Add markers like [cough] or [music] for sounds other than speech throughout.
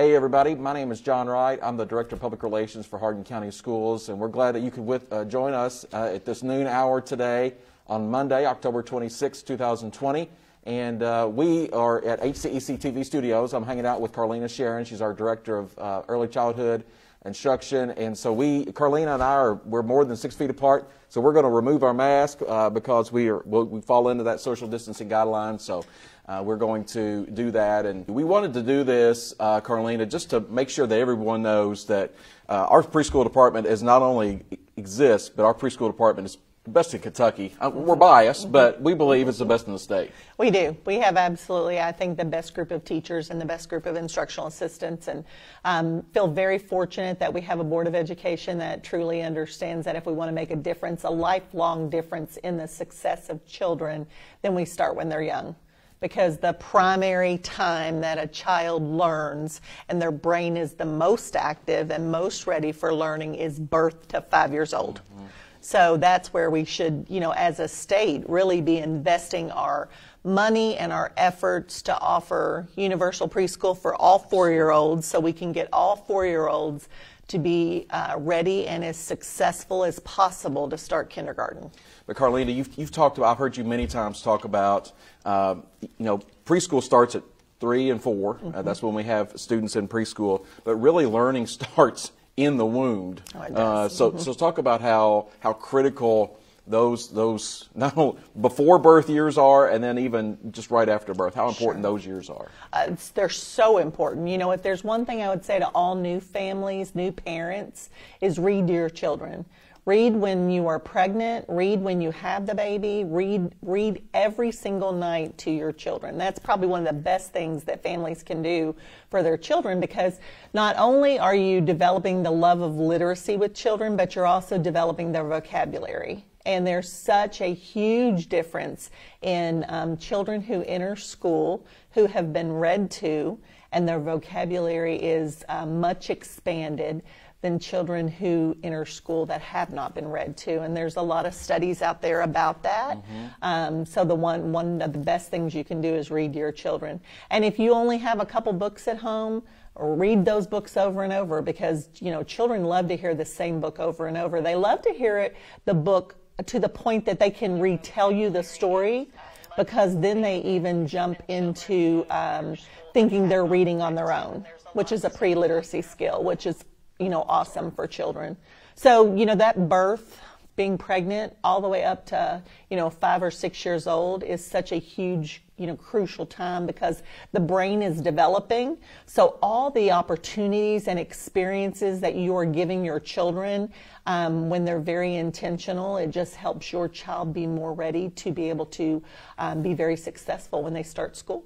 Hey, everybody. My name is John Wright. I'm the Director of Public Relations for Hardin County Schools, and we're glad that you could with, uh, join us uh, at this noon hour today on Monday, October 26, 2020. And uh, we are at HCEC TV Studios. I'm hanging out with Carlina Sharon. She's our Director of uh, Early Childhood Instruction. And so we, Carlina and I, are we're more than six feet apart. So we're going to remove our mask uh, because we are we fall into that social distancing guideline. So uh, we're going to do that. And we wanted to do this, uh, Carlina, just to make sure that everyone knows that uh, our preschool department is not only exists, but our preschool department is best in Kentucky. Uh, we're biased, but we believe it's the best in the state. We do. We have absolutely, I think, the best group of teachers and the best group of instructional assistants, and um, feel very fortunate that we have a board of education that truly understands that if we want to make a difference, a lifelong difference in the success of children, then we start when they're young because the primary time that a child learns and their brain is the most active and most ready for learning is birth to five years old. Mm-hmm. So that's where we should, you know, as a state, really be investing our money and our efforts to offer universal preschool for all four year olds so we can get all four year olds to be uh, ready and as successful as possible to start kindergarten. But Carlina, you've, you've talked about, I've heard you many times talk about, um, you know, preschool starts at three and 4 mm-hmm. uh, that's when we have students in preschool. But really, learning [laughs] starts in the womb. Oh, uh, so, mm-hmm. so talk about how how critical those those [laughs] not only before birth years are, and then even just right after birth. How important sure. those years are? Uh, they're so important. You know, if there's one thing I would say to all new families, new parents, is read to your children. Read when you are pregnant, read when you have the baby, read read every single night to your children. That's probably one of the best things that families can do for their children because not only are you developing the love of literacy with children, but you're also developing their vocabulary. And there's such a huge difference in um, children who enter school who have been read to and their vocabulary is uh, much expanded than children who enter school that have not been read to. And there's a lot of studies out there about that. Mm-hmm. Um, so the one one of the best things you can do is read to your children. And if you only have a couple books at home, read those books over and over because you know children love to hear the same book over and over. They love to hear it the book to the point that they can retell you the story because then they even jump into um, thinking they're reading on their own, which is a pre-literacy skill, which is you know, awesome for children. So, you know, that birth, being pregnant all the way up to, you know, five or six years old is such a huge, you know, crucial time because the brain is developing. So all the opportunities and experiences that you are giving your children um, when they're very intentional, it just helps your child be more ready to be able to um, be very successful when they start school.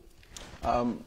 Um,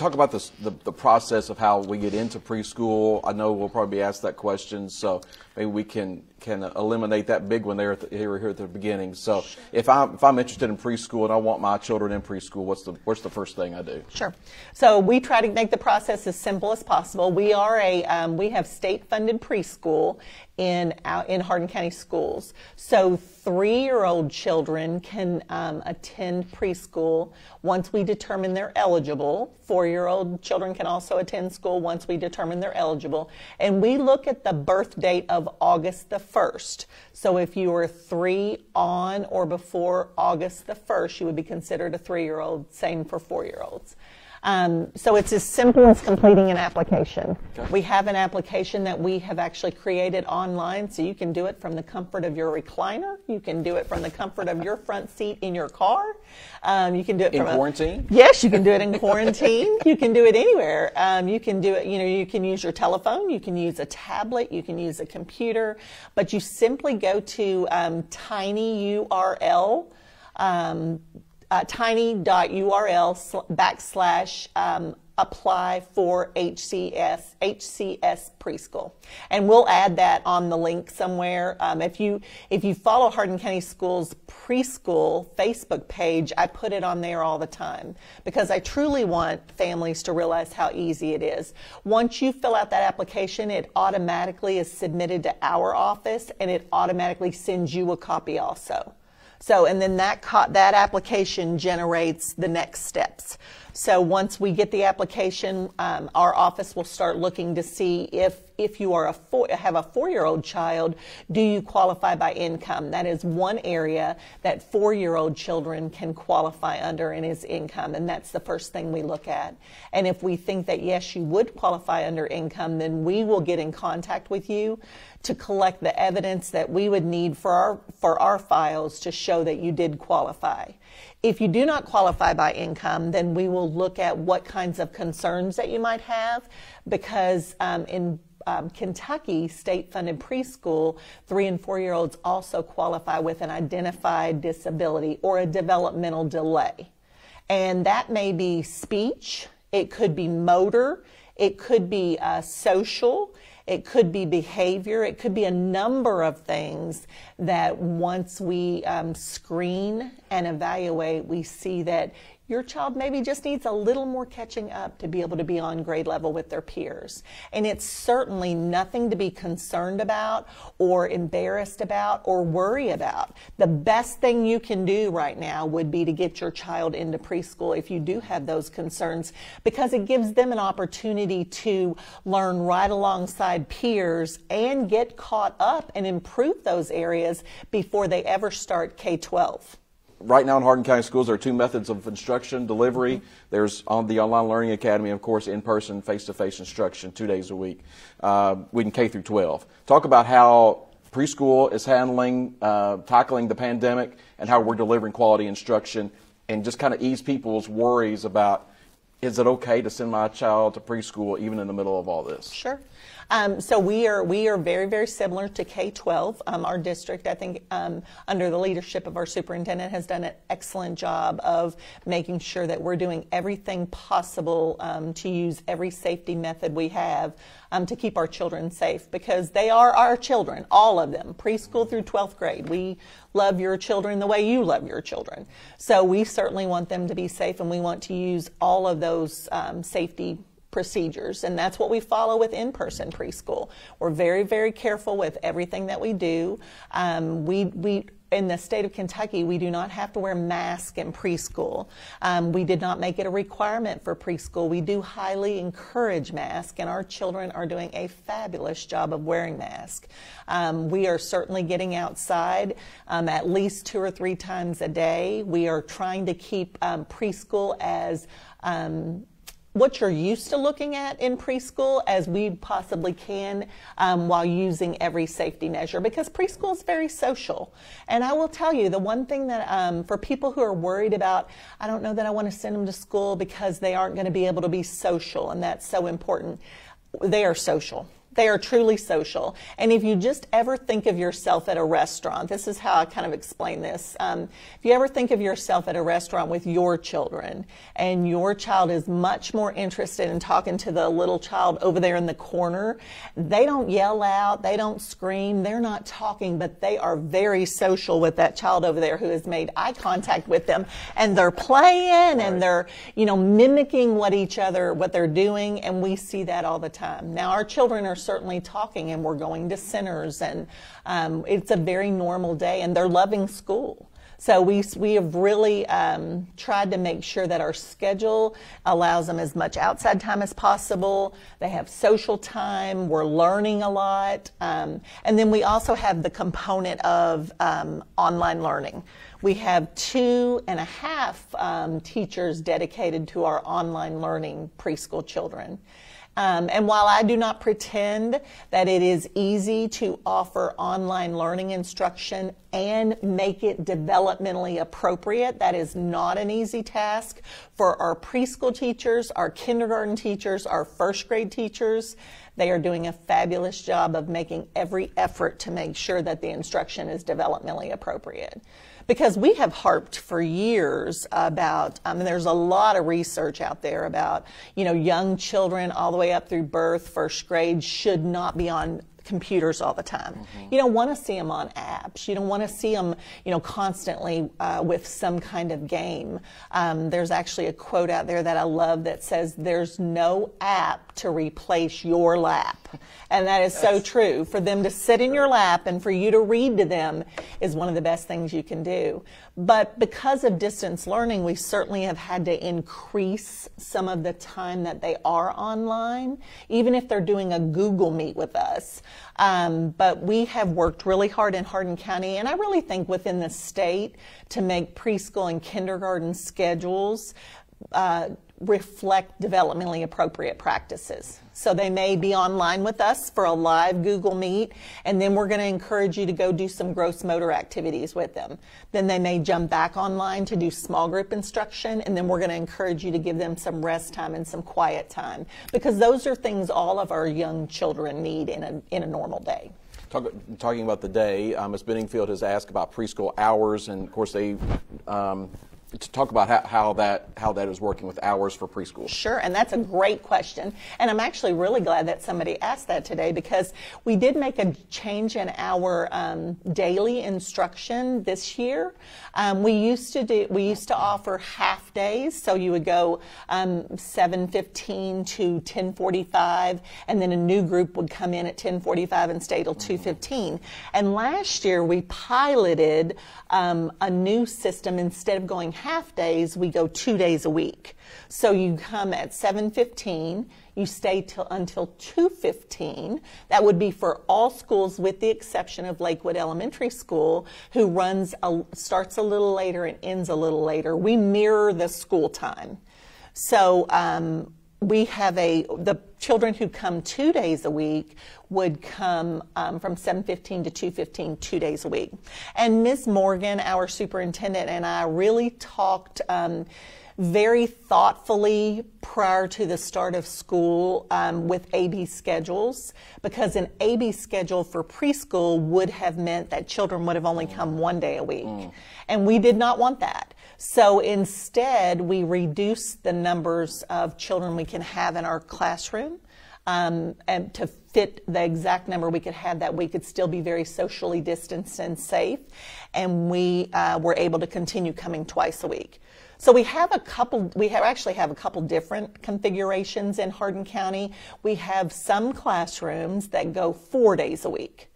talk about this, the, the process of how we get into preschool. I know we'll probably be asked that question, so maybe we can can eliminate that big one there at the, here, here at the beginning. So if I'm if I'm interested in preschool and I want my children in preschool, what's the what's the first thing I do? Sure. So we try to make the process as simple as possible. We are a um, we have state funded preschool in in Hardin County schools. So three year old children can um, attend preschool once we determine they're eligible. Four year old children can also attend school once we determine they're eligible. And we look at the birth date of August the 1st. So if you were three on or before August the 1st, you would be considered a three year old. Same for four year olds. Um, so it's as simple as completing an application. Okay. We have an application that we have actually created online, so you can do it from the comfort of your recliner. You can do it from the comfort of your front seat in your car. Um, you can do it in quarantine. A, yes, you can do it in quarantine. you can do it anywhere. Um, you can do it. You know, you can use your telephone. You can use a tablet. You can use a computer. But you simply go to um, tinyurl. Uh, tiny.url backslash um, apply for HCS, HCS preschool. And we'll add that on the link somewhere. Um, if you, if you follow Hardin County Schools preschool Facebook page, I put it on there all the time because I truly want families to realize how easy it is. Once you fill out that application, it automatically is submitted to our office and it automatically sends you a copy also. So, and then that that application generates the next steps. So once we get the application, um, our office will start looking to see if if you are a four, have a four-year-old child, do you qualify by income? That is one area that four-year-old children can qualify under and is income, and that's the first thing we look at. And if we think that yes, you would qualify under income, then we will get in contact with you to collect the evidence that we would need for our for our files to show that you did qualify. If you do not qualify by income, then we will look at what kinds of concerns that you might have because um, in um, Kentucky state funded preschool, three and four year olds also qualify with an identified disability or a developmental delay. And that may be speech, it could be motor, it could be uh, social, it could be behavior. It could be a number of things that once we um, screen and evaluate, we see that your child maybe just needs a little more catching up to be able to be on grade level with their peers. And it's certainly nothing to be concerned about or embarrassed about or worry about. The best thing you can do right now would be to get your child into preschool if you do have those concerns because it gives them an opportunity to learn right alongside peers and get caught up and improve those areas before they ever start K 12 right now in Hardin County Schools, there are two methods of instruction delivery. Mm-hmm. There's on the Online Learning Academy, of course, in-person, face-to-face instruction, two days a week. Uh, we can K through 12. Talk about how preschool is handling, uh, tackling the pandemic, and how we're delivering quality instruction, and just kind of ease people's worries about is it okay to send my child to preschool even in the middle of all this? Sure. Um, so we are we are very very similar to K-12. Um, our district, I think, um, under the leadership of our superintendent, has done an excellent job of making sure that we're doing everything possible um, to use every safety method we have um, to keep our children safe because they are our children, all of them, preschool through 12th grade. We love your children the way you love your children. So we certainly want them to be safe, and we want to use all of those um, safety procedures, and that's what we follow with in person preschool. We're very, very careful with everything that we do. Um, we, we, in the state of Kentucky, we do not have to wear masks in preschool. Um, we did not make it a requirement for preschool. We do highly encourage masks, and our children are doing a fabulous job of wearing masks. Um, we are certainly getting outside um, at least two or three times a day. We are trying to keep um, preschool as um, what you're used to looking at in preschool as we possibly can um, while using every safety measure because preschool is very social. And I will tell you the one thing that um, for people who are worried about, I don't know that I want to send them to school because they aren't going to be able to be social, and that's so important. They are social. They are truly social. And if you just ever think of yourself at a restaurant, this is how I kind of explain this. Um, if you ever think of yourself at a restaurant with your children, and your child is much more interested in talking to the little child over there in the corner, they don't yell out, they don't scream, they're not talking, but they are very social with that child over there who has made eye contact with them, and they're playing right. and they're, you know, mimicking what each other, what they're doing, and we see that all the time. Now, our children are certainly talking and we're going to centers and um, it's a very normal day and they're loving school. So we, we have really um, tried to make sure that our schedule allows them as much outside time as possible. They have social time. We're learning a lot. Um, and then we also have the component of um, online learning. We have two and a half um, teachers dedicated to our online learning preschool children. Um, and while I do not pretend that it is easy to offer online learning instruction and make it developmentally appropriate, that is not an easy task for our preschool teachers, our kindergarten teachers, our first grade teachers. They are doing a fabulous job of making every effort to make sure that the instruction is developmentally appropriate because we have harped for years about, um, I mean, there's a lot of research out there about, you know, young children all the way up through birth, first grade should not be on computers all the time. You don't want to see them on apps. You don't want to see them, you know, constantly uh, with some kind of game. Um, there's actually a quote out there that I love that says, "There's no app to replace your lap," and that is so true. For them to sit in your lap and for you to read to them is one of the best things you can do. But because of distance learning, we certainly have had to increase some of the time that they are online, even if they're doing a Google Meet with us. Um, but we have worked really hard in Hardin County, and I really think within the state, to make preschool and kindergarten schedules. Uh, reflect developmentally appropriate practices. So they may be online with us for a live Google Meet, and then we're going to encourage you to go do some gross motor activities with them. Then they may jump back online to do small group instruction, and then we're going to encourage you to give them some rest time and some quiet time because those are things all of our young children need in a, in a normal day. Talk, talking about the day, um, Ms. Benningfield has asked about preschool hours, and of course they um, to talk about how, how, that how that is working with hours for preschool. Sure, and that's a great question. And I'm actually really glad that somebody asked that today because we did make a change in our um, daily instruction this year. Um, we used to do we used to offer half days, so you would go um, 7:15 to 10:45, and then a new group would come in at 10:45 and stay till 2:15. And last year we piloted um, a new system instead of going half days, we go two days a week. So you come at 7:15, you stay till until 2:15. That would be for all schools, with the exception of Lakewood Elementary School, who runs a, starts a little later and ends a little later. We mirror the school time. So um, we have a the children who come two days a week would come um, from 7.15 to 2.15 two days a week and ms morgan our superintendent and i really talked um, very thoughtfully prior to the start of school um, with AB schedules because an AB schedule for preschool would have meant that children would have only come one day a week. Mm. And we did not want that. So instead, we reduced the numbers of children we can have in our classroom. Um, and to fit the exact number we could have that we could still be very socially distanced and safe. And we uh, were able to continue coming twice a week. So we have a couple, we have actually have a couple different configurations in Hardin County. We have some classrooms that go four days a week.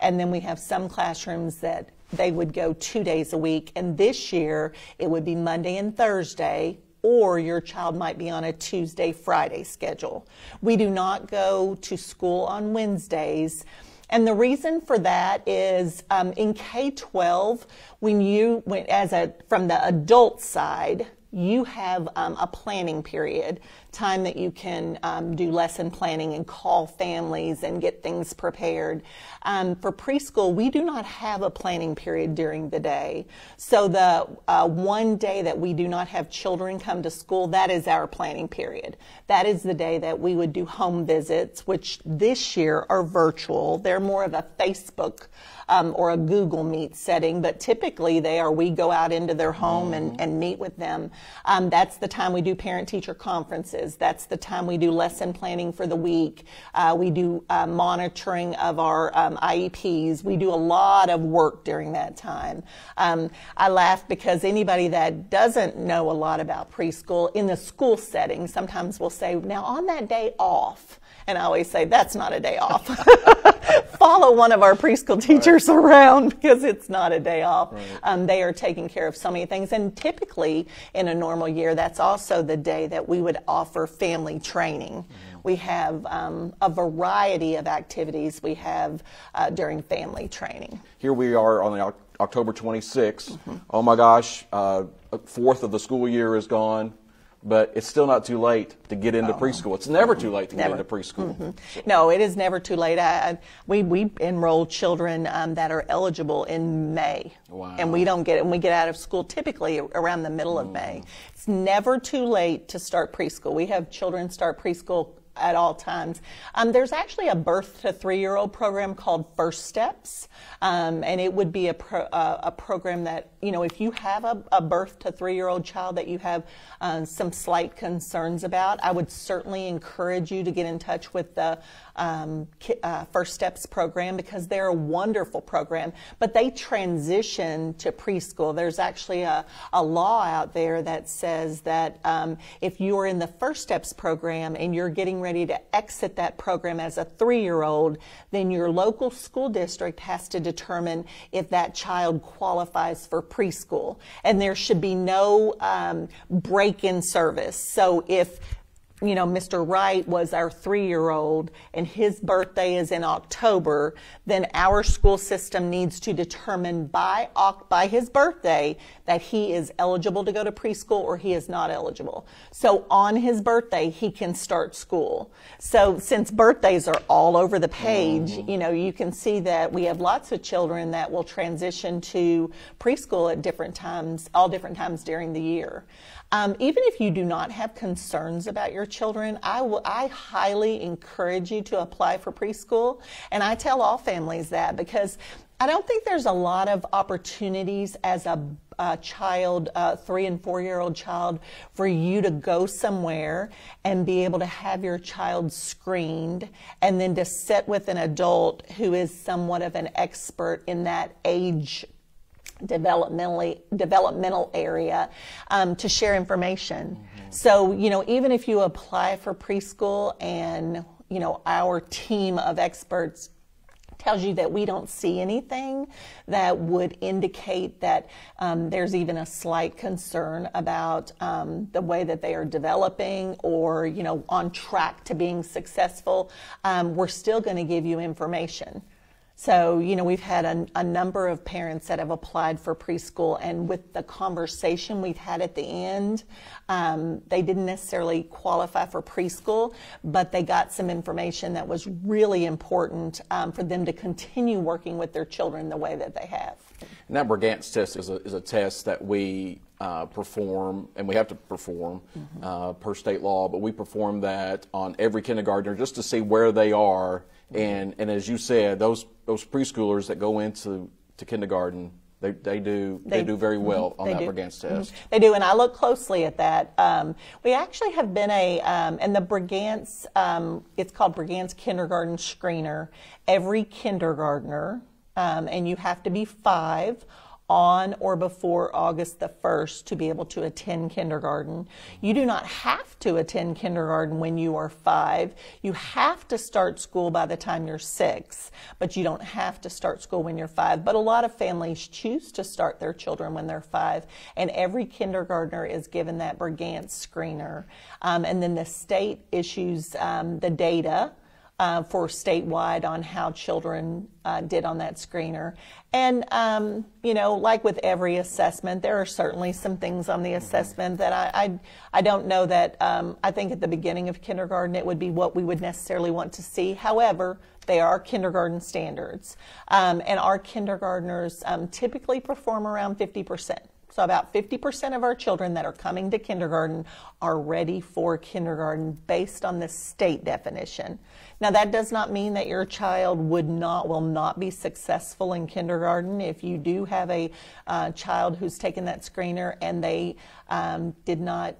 And then we have some classrooms that they would go two days a week. And this year it would be Monday and Thursday, or your child might be on a Tuesday, Friday schedule. We do not go to school on Wednesdays. And the reason for that is um, in K 12, when you, when, as a, from the adult side, you have um, a planning period, time that you can um, do lesson planning and call families and get things prepared. Um, for preschool, we do not have a planning period during the day. So the uh, one day that we do not have children come to school, that is our planning period. That is the day that we would do home visits, which this year are virtual. They're more of a Facebook um, or a Google Meet setting, but typically they are, we go out into their home and, mm-hmm. and meet with them. Um, that's the time we do parent teacher conferences. That's the time we do lesson planning for the week. Uh, we do uh, monitoring of our um, IEPs. We do a lot of work during that time. Um, I laugh because anybody that doesn't know a lot about preschool in the school setting sometimes will say, now on that day off, and I always say, that's not a day off. [laughs] Follow one of our preschool teachers right. around because it's not a day off. Right. Um, they are taking care of so many things. And typically, in a normal year, that's also the day that we would offer family training. Mm-hmm. We have um, a variety of activities we have uh, during family training. Here we are on the October 26th. Mm-hmm. Oh my gosh, uh, a fourth of the school year is gone but it's still not too late to get into oh. preschool. It's never too late to never. get into preschool. Mm-hmm. No, it is never too late. I, we we enroll children um, that are eligible in May, wow. and we don't get it. And we get out of school typically around the middle mm. of May. It's never too late to start preschool. We have children start preschool at all times. Um, there's actually a birth to three year old program called First Steps, um, and it would be a, pro, uh, a program that, you know, if you have a, a birth to three year old child that you have uh, some slight concerns about, I would certainly encourage you to get in touch with the um, uh, First Steps program because they're a wonderful program, but they transition to preschool. There's actually a, a law out there that says that um, if you're in the First Steps program and you're getting ready to exit that program as a three year old, then your local school district has to determine if that child qualifies for preschool. And there should be no um, break in service. So if you know, Mr. Wright was our three year old and his birthday is in October, then our school system needs to determine by, by his birthday that he is eligible to go to preschool or he is not eligible. So on his birthday, he can start school. So since birthdays are all over the page, mm-hmm. you know, you can see that we have lots of children that will transition to preschool at different times, all different times during the year. Um, even if you do not have concerns about your children, I, will, I highly encourage you to apply for preschool. And I tell all families that because I don't think there's a lot of opportunities as a, a child, a three and four year old child, for you to go somewhere and be able to have your child screened and then to sit with an adult who is somewhat of an expert in that age developmentally developmental area um, to share information. Mm-hmm. So you know, even if you apply for preschool and you know our team of experts tells you that we don't see anything that would indicate that um, there's even a slight concern about um, the way that they are developing or you know on track to being successful um, we're still going to give you information so, you know, we've had a, a, number of parents that have applied for preschool, and with the conversation we've had at the end, um, they didn't necessarily qualify for preschool, but they got some information that was really important um, for them to continue working with their children the way that they have. And that Brigance test is a, is a test that we uh, perform, and we have to perform mm-hmm. uh, per state law, but we perform that on every kindergartner just to see where they are. Mm-hmm. And, and as you said, those those preschoolers that go into to kindergarten, they, they do they, they do very well mm-hmm, on that. Brigance mm-hmm. test. Mm-hmm. They do, and I look closely at that. Um, we actually have been a um, and the Brigance um, it's called Brigance Kindergarten Screener. Every kindergartner, um, and you have to be five on or before August the 1st to be able to attend kindergarten. You do not have to attend kindergarten when you are five. You have to start school by the time you're six, but you don't have to start school when you're five. But a lot of families choose to start their children when they're five, and every kindergartner is given that Brigance screener. Um, and then the state issues um, the data uh, for statewide on how children uh, did on that screener. And, um, you know, like with every assessment, there are certainly some things on the assessment that I, I, I don't know that um, I think at the beginning of kindergarten it would be what we would necessarily want to see. However, they are kindergarten standards. Um, and our kindergartners um, typically perform around 50 percent. So about 50% of our children that are coming to kindergarten are ready for kindergarten based on the state definition. Now that does not mean that your child would not will not be successful in kindergarten. If you do have a uh, child who's taken that screener and they um, did not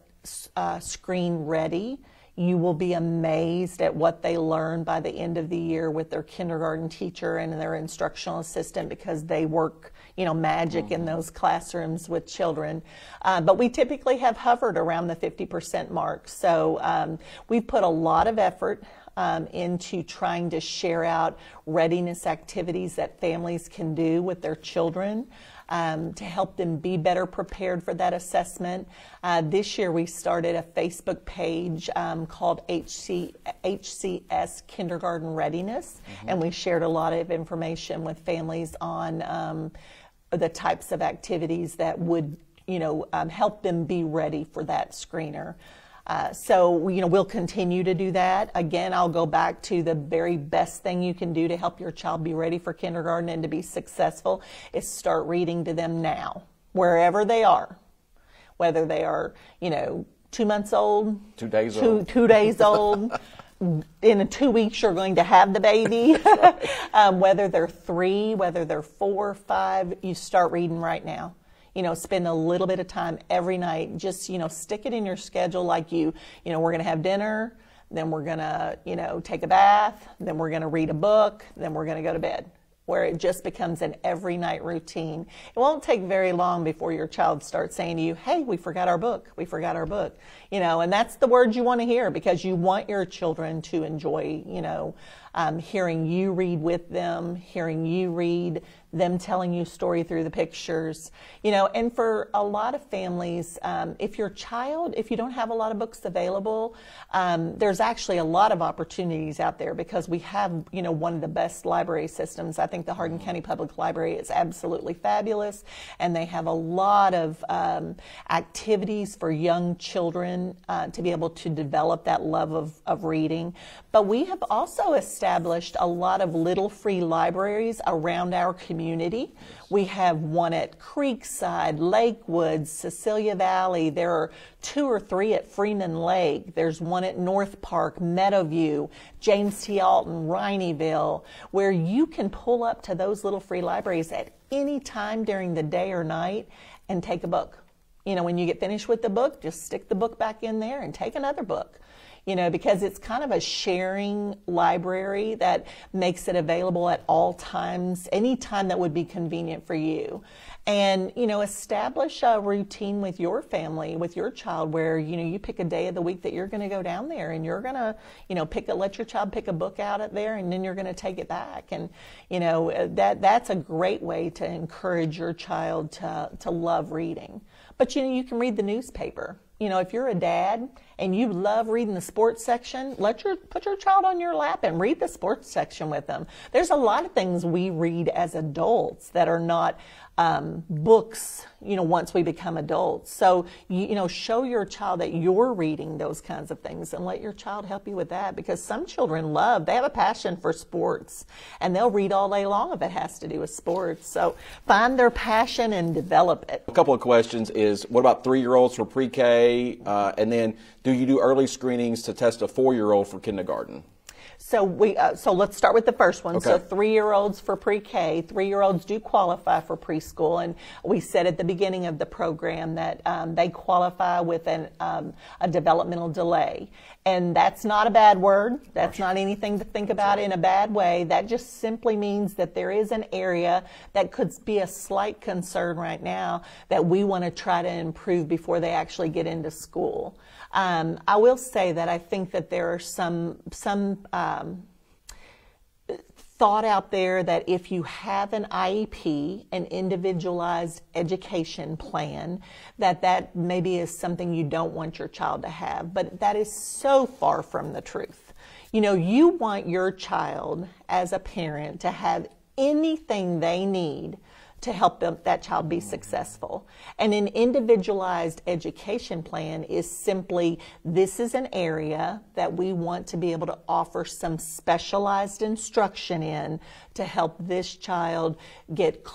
uh, screen ready, you will be amazed at what they learn by the end of the year with their kindergarten teacher and their instructional assistant because they work, you know, magic mm-hmm. in those classrooms with children. Uh, but we typically have hovered around the 50% mark. So um, we've put a lot of effort um, into trying to share out readiness activities that families can do with their children um, to help them be better prepared for that assessment. Uh, this year we started a Facebook page um, called HC, HCS Kindergarten Readiness, mm-hmm. and we shared a lot of information with families on um, the types of activities that would you know, um, help them be ready for that screener. Uh, so, you know, we'll continue to do that. Again, I'll go back to the very best thing you can do to help your child be ready for kindergarten and to be successful is start reading to them now, wherever they are, whether they are, you know, two months old, two days two, old, two days old, [laughs] in two weeks you're going to have the baby. [laughs] [laughs] um, whether they're three, whether they're four, five, you start reading right now. You know, spend a little bit of time every night. Just, you know, stick it in your schedule like you, you know, we're going to have dinner, then we're going to, you know, take a bath, then we're going to read a book, then we're going to go to bed where it just becomes an every night routine. It won't take very long before your child starts saying to you, Hey, we forgot our book. We forgot our book. You know, and that's the words you want to hear because you want your children to enjoy, you know, um, hearing you read with them, hearing you read, them telling you story through the pictures, you know, and for a lot of families, um, if your child, if you don't have a lot of books available, um, there's actually a lot of opportunities out there because we have, you know, one of the best library systems. I think the Hardin County Public Library is absolutely fabulous, and they have a lot of um, activities for young children uh, to be able to develop that love of, of reading. But we have also established a lot of little free libraries around our community. We have one at Creekside, Lakewood, Cecilia Valley. There are two or three at Freeman Lake. There's one at North Park, Meadowview, James T. Alton, Rineyville, where you can pull up to those little free libraries at any time during the day or night and take a book. You know, when you get finished with the book, just stick the book back in there and take another book you know, because it's kind of a sharing library that makes it available at all times, any time that would be convenient for you. And, you know, establish a routine with your family, with your child, where, you know, you pick a day of the week that you're going to go down there and you're going to, you know, pick a, let your child pick a book out at there and then you're going to take it back. And, you know, that, that's a great way to encourage your child to, to love reading. But, you know, you can read the newspaper you know, if you're a dad and you love reading the sports section, let your put your child on your lap and read the sports section with them. There's a lot of things we read as adults that are not um, books, you know, once we become adults. So, you, you, know, show your child that you're reading those kinds of things and let your child help you with that because some children love, they have a passion for sports and they'll read all day long if it has to do with sports. So find their passion and develop it. A couple of questions is what about three year olds for pre K? Uh, and then do you do early screenings to test a four year old for kindergarten? So we uh, so let's start with the first one. Okay. So three year olds for pre K, three year olds do qualify for preschool, and we said at the beginning of the program that um, they qualify with an, um, a developmental delay, and that's not a bad word. That's not anything to think about in a bad way. That just simply means that there is an area that could be a slight concern right now that we want to try to improve before they actually get into school. Um, I will say that I think that there are some some um, thought out there that if you have an IEP, an individualized education plan, that that maybe is something you don't want your child to have. But that is so far from the truth. You know, you want your child as a parent to have anything they need to help them, that child be successful. And an individualized education plan is simply this is an area that we want to be able to offer some specialized instruction in to help this child get,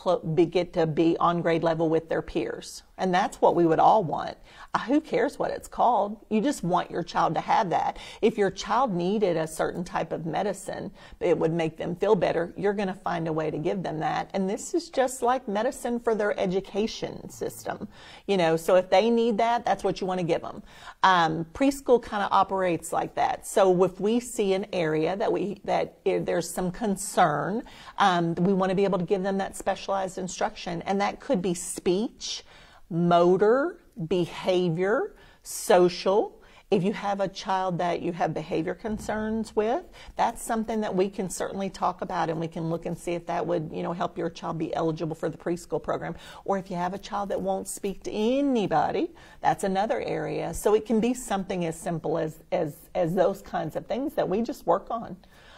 get to be on grade level with their peers. And that's what we would all want. Uh, who cares what it's called? You just want your child to have that. If your child needed a certain type of medicine, it would make them feel better, you're going to find a way to give them that. And this is just like medicine for their education system. You know, so if they need that, that's what you want to give them. Um, preschool kind of operates like that. So if we see an area that we that there's some concern, um, we want to be able to give them that specialized instruction, and that could be speech motor, behavior, social. If you have a child that you have behavior concerns with, that's something that we can certainly talk about and we can look and see if that would, you know, help your child be eligible for the preschool program. Or if you have a child that won't speak to anybody, that's another area. So it can be something as simple as, as, as those kinds of things that we just work on.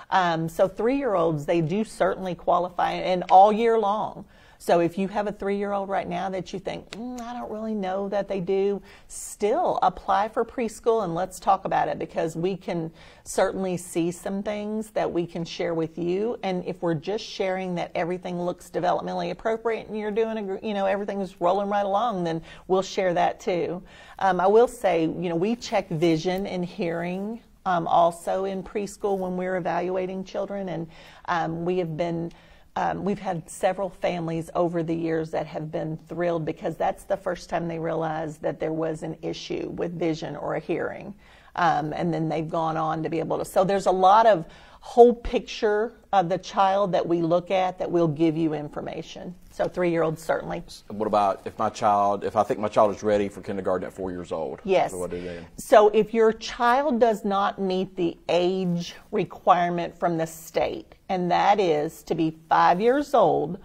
Um, so three year olds, they do certainly qualify and all year long. So if you have a three year old right now that you think, mm, I don't really know that they do, still apply for preschool and let's talk about it because we can certainly see some things that we can share with you. And if we're just sharing that everything looks developmentally appropriate and you're doing, a, you know, everything's rolling right along, then we'll share that too. Um, I will say, you know, we check vision and hearing um, also in preschool when we're evaluating children, and um, we have been. Um, we've had several families over the years that have been thrilled because that's the first time they realized that there was an issue with vision or a hearing. Um, and then they've gone on to be able to. So there's a lot of whole picture of the child that we look at that will give you information. So three year olds certainly. What about if my child, if I think my child is ready for kindergarten at four years old? Yes. What do they? So if your child does not meet the age requirement from the state, and that is to be five years old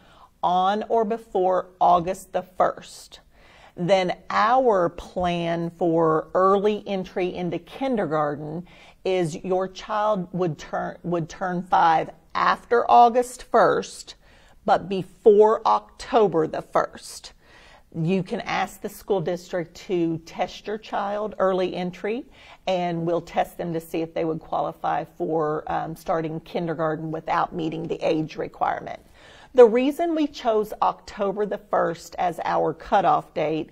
on or before August the 1st, then our plan for early entry into kindergarten is your child would turn would turn 5 after August 1st but before October the 1st. You can ask the school district to test your child early entry, and we'll test them to see if they would qualify for um, starting kindergarten without meeting the age requirement. The reason we chose October the 1st as our cutoff date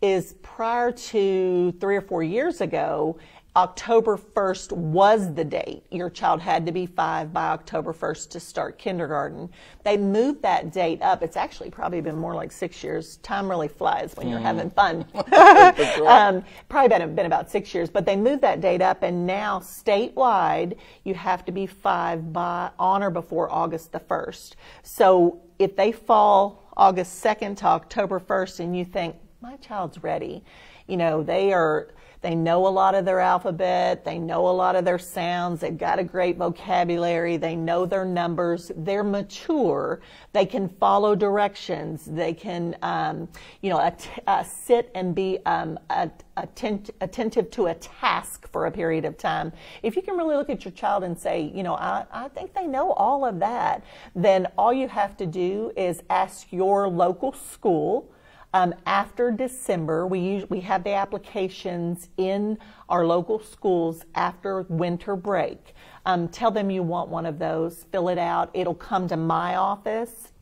is prior to three or four years ago, October 1st was the date. Your child had to be five by October 1st to start kindergarten. They moved that date up. It's actually probably been more like six years. Time really flies when you're having fun. [laughs] um, probably been, been about six years, but they moved that date up, and now statewide, you have to be five by on or before August the 1st. So if they fall August 2nd to October 1st and you think, my child's ready, you know, they are they know a lot of their alphabet. They know a lot of their sounds. They've got a great vocabulary. They know their numbers. They're mature. They can follow directions. They can, um, you know, uh, sit and be um, attent- attentive to a task for a period of time. If you can really look at your child and say, you know, I, I think they know all of that, then all you have to do is ask your local school um, after December, we, we have the applications in our local schools after winter break. Um, tell them you want one of those, fill it out. It'll come to my office,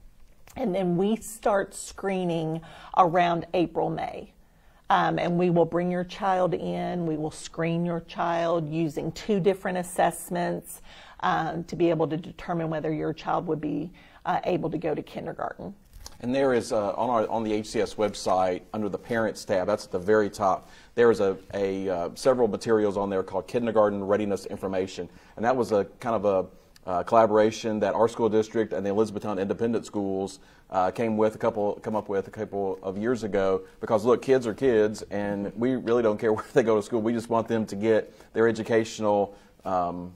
and then we start screening around April, May. Um, and we will bring your child in. We will screen your child using two different assessments um, to be able to determine whether your child would be uh, able to go to kindergarten. And there is uh, on our on the HCS website under the Parents tab. That's at the very top. There is a, a uh, several materials on there called Kindergarten Readiness Information, and that was a kind of a uh, collaboration that our school district and the Elizabethtown Independent Schools uh, came with a couple come up with a couple of years ago. Because look, kids are kids, and we really don't care [laughs] where they go to school. We just want them to get their educational um,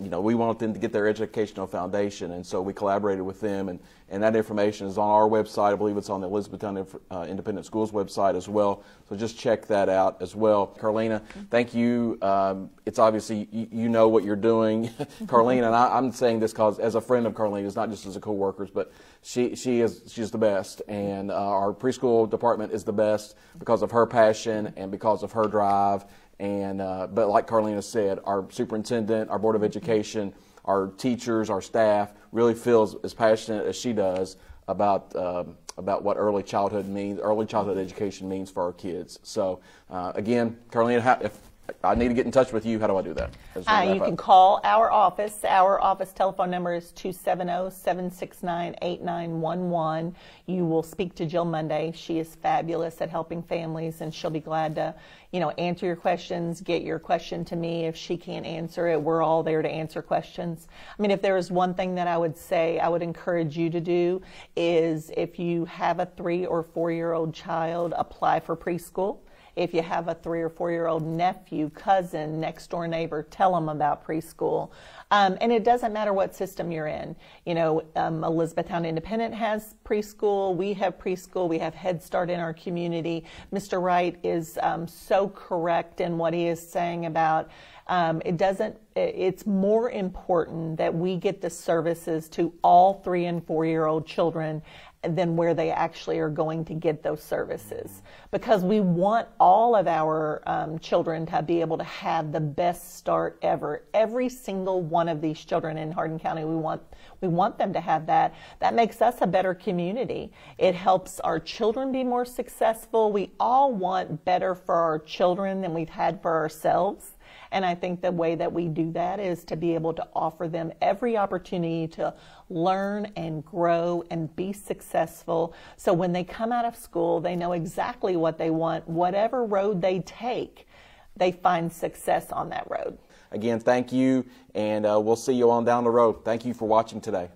you know, we want them to get their educational foundation, and so we collaborated with them, and, and that information is on our website. I believe it's on the Elizabethtown uh, Independent Schools website as well. So just check that out as well. Carlina, thank you. Um, it's obviously you, you, know what you're doing, [laughs] Carlina, and I, am saying this because as a friend of Carlina's, not just as a co-worker, but she she is she's the best, and uh, our preschool department is the best because of her passion and because of her drive and uh, but like Carlina said, our superintendent, our board of education, our teachers, our staff really feels as passionate as she does about um, about what early childhood means, early childhood education means for our kids. So uh, again, Carlina, if I need to get in touch with you. How do I do that? Uh, you can call our office. Our office telephone number is 270-769-8911. You will speak to Jill Monday. She is fabulous at helping families and she'll be glad to, you know, answer your questions, get your question to me if she can't answer it. We're all there to answer questions. I mean, if there is one thing that I would say I would encourage you to do is if you have a 3 or 4-year-old child, apply for preschool if you have a three or four year old nephew, cousin, next door neighbor, tell them about preschool. Um, and it doesn't matter what system you're in. You know, um, Elizabethtown Independent has preschool. We have preschool. We have Head Start in our community. Mr. Wright is um, so correct in what he is saying about um, it doesn't, it's more important that we get the services to all three and four year old children than where they actually are going to get those services. Because we want all of our um, children to be able to have the best start ever. Every single one of these children in Hardin County, we want we want them to have that. That makes us a better community. It helps our children be more successful. We all want better for our children than we've had for ourselves. And I think the way that we do that is to be able to offer them every opportunity to learn and grow and be successful. So when they come out of school, they know exactly what they want, whatever road they take, they find success on that road. Again, thank you, and uh, we'll see you on down the road. Thank you for watching today.